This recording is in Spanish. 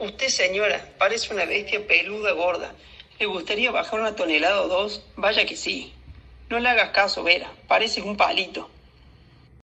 Usted, señora, parece una bestia peluda gorda. ¿Le gustaría bajar una tonelada o dos? Vaya que sí. No le hagas caso, Vera. Pareces un palito.